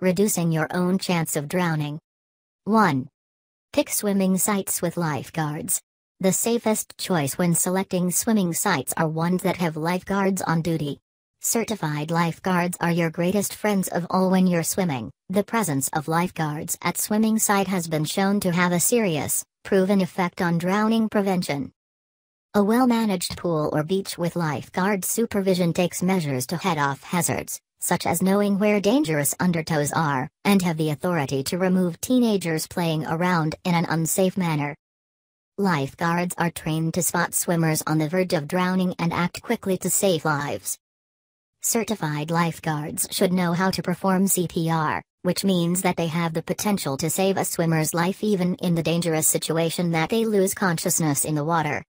reducing your own chance of drowning. 1. Pick swimming sites with lifeguards. The safest choice when selecting swimming sites are ones that have lifeguards on duty. Certified lifeguards are your greatest friends of all when you're swimming. The presence of lifeguards at swimming site has been shown to have a serious, proven effect on drowning prevention. A well-managed pool or beach with lifeguard supervision takes measures to head off hazards, such as knowing where dangerous undertows are, and have the authority to remove teenagers playing around in an unsafe manner. Lifeguards are trained to spot swimmers on the verge of drowning and act quickly to save lives. Certified lifeguards should know how to perform CPR, which means that they have the potential to save a swimmer's life even in the dangerous situation that they lose consciousness in the water.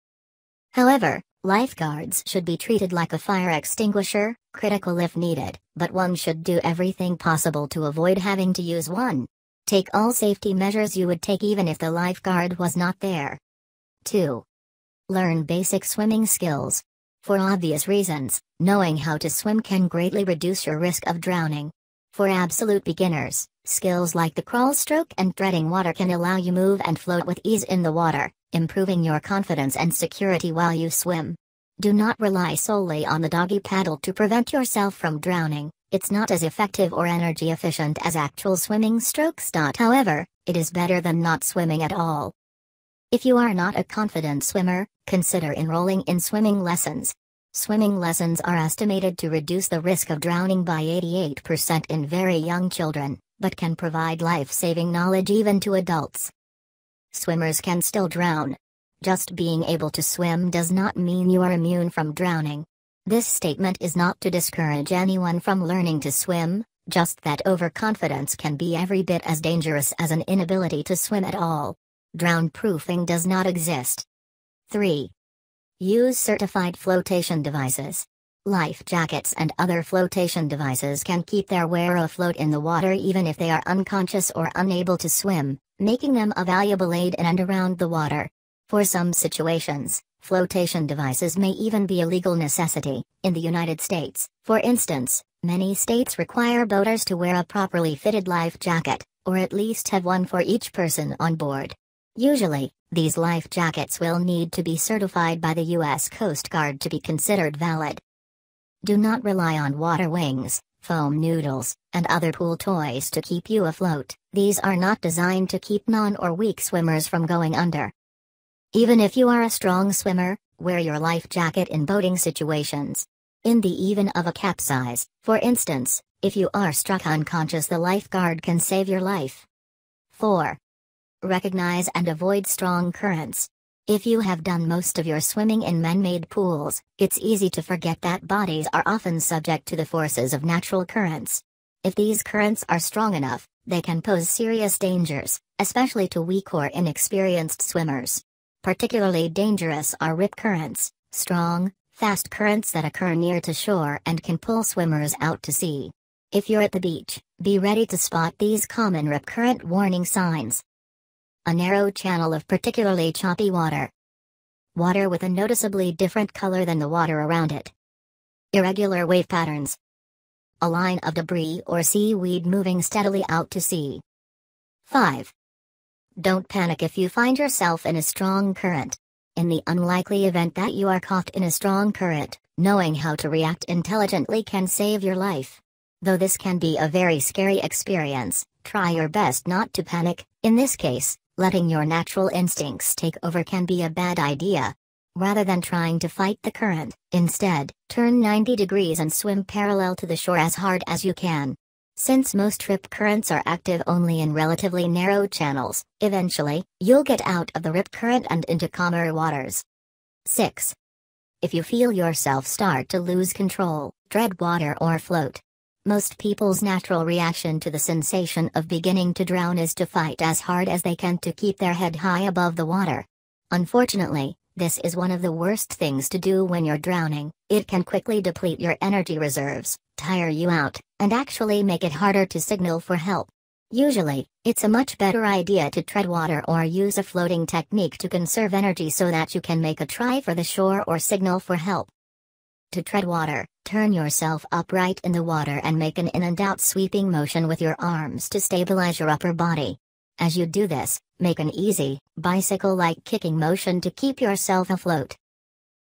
However, lifeguards should be treated like a fire extinguisher, critical if needed, but one should do everything possible to avoid having to use one. Take all safety measures you would take even if the lifeguard was not there. 2. Learn basic swimming skills. For obvious reasons, knowing how to swim can greatly reduce your risk of drowning. For absolute beginners, skills like the crawl stroke and treading water can allow you move and float with ease in the water, improving your confidence and security while you swim. Do not rely solely on the doggy paddle to prevent yourself from drowning. It's not as effective or energy efficient as actual swimming strokes. However, it is better than not swimming at all. If you are not a confident swimmer, consider enrolling in swimming lessons. Swimming lessons are estimated to reduce the risk of drowning by 88% in very young children, but can provide life saving knowledge even to adults. Swimmers can still drown. Just being able to swim does not mean you are immune from drowning. This statement is not to discourage anyone from learning to swim, just that overconfidence can be every bit as dangerous as an inability to swim at all. Drown proofing does not exist. 3. Use certified flotation devices. Life jackets and other flotation devices can keep their wearer afloat in the water even if they are unconscious or unable to swim, making them a valuable aid in and around the water. For some situations, flotation devices may even be a legal necessity. In the United States, for instance, many states require boaters to wear a properly fitted life jacket, or at least have one for each person on board. Usually, these life jackets will need to be certified by the U.S. Coast Guard to be considered valid. Do not rely on water wings, foam noodles, and other pool toys to keep you afloat, these are not designed to keep non or weak swimmers from going under. Even if you are a strong swimmer, wear your life jacket in boating situations. In the even of a capsize, for instance, if you are struck unconscious, the lifeguard can save your life. 4. Recognize and avoid strong currents. If you have done most of your swimming in man made pools, it's easy to forget that bodies are often subject to the forces of natural currents. If these currents are strong enough, they can pose serious dangers, especially to weak or inexperienced swimmers. Particularly dangerous are rip currents, strong, fast currents that occur near to shore and can pull swimmers out to sea. If you're at the beach, be ready to spot these common rip current warning signs a narrow channel of particularly choppy water. Water with a noticeably different color than the water around it. Irregular wave patterns. A line of debris or seaweed moving steadily out to sea. 5. Don't panic if you find yourself in a strong current. In the unlikely event that you are caught in a strong current, knowing how to react intelligently can save your life. Though this can be a very scary experience, try your best not to panic. In this case, letting your natural instincts take over can be a bad idea. Rather than trying to fight the current, instead, turn 90 degrees and swim parallel to the shore as hard as you can. Since most rip currents are active only in relatively narrow channels, eventually, you'll get out of the rip current and into calmer waters. 6. If you feel yourself start to lose control, tread water or float. Most people's natural reaction to the sensation of beginning to drown is to fight as hard as they can to keep their head high above the water. Unfortunately, this is one of the worst things to do when you're drowning, it can quickly deplete your energy reserves, tire you out, and actually make it harder to signal for help. Usually, it's a much better idea to tread water or use a floating technique to conserve energy so that you can make a try for the shore or signal for help. To tread water, Turn yourself upright in the water and make an in and out sweeping motion with your arms to stabilize your upper body. As you do this, make an easy, bicycle like kicking motion to keep yourself afloat.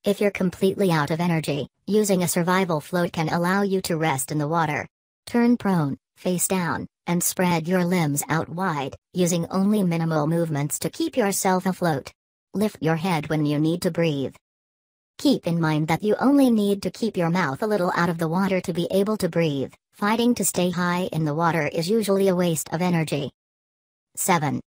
If you're completely out of energy, using a survival float can allow you to rest in the water. Turn prone, face down, and spread your limbs out wide, using only minimal movements to keep yourself afloat. Lift your head when you need to breathe. Keep in mind that you only need to keep your mouth a little out of the water to be able to breathe. Fighting to stay high in the water is usually a waste of energy. 7.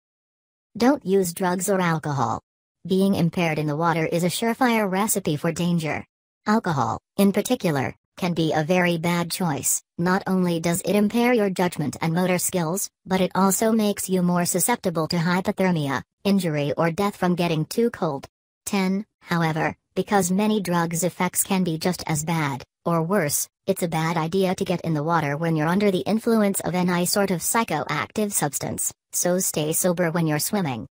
Don't use drugs or alcohol. Being impaired in the water is a surefire recipe for danger. Alcohol, in particular, can be a very bad choice. Not only does it impair your judgment and motor skills, but it also makes you more susceptible to hypothermia, injury, or death from getting too cold. 10. However, because many drugs' effects can be just as bad, or worse, it's a bad idea to get in the water when you're under the influence of any sort of psychoactive substance, so stay sober when you're swimming.